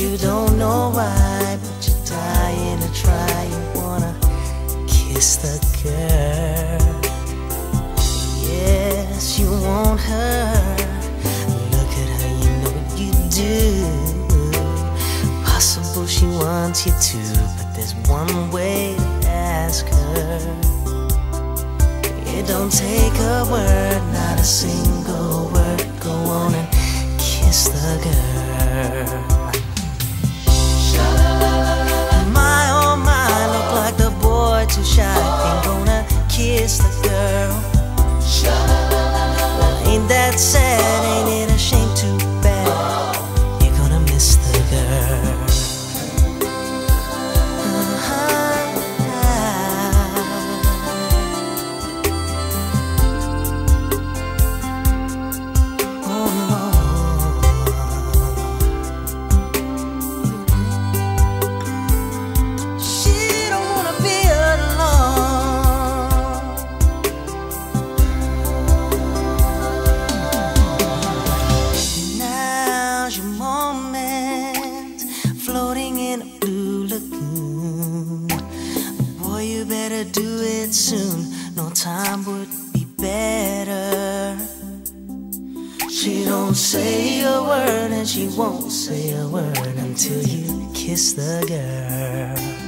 you don't know why, but you're dying to try. You wanna kiss the girl. Yes, you want her. Look at her, you know you do. Possible she wants you to, but there's one way to ask her. It don't take a word, not a single word. Go on and kiss the girl. Kiss the girl. Well, better do it soon. No time would be better. She don't say a word, and she won't say a word until you kiss the girl.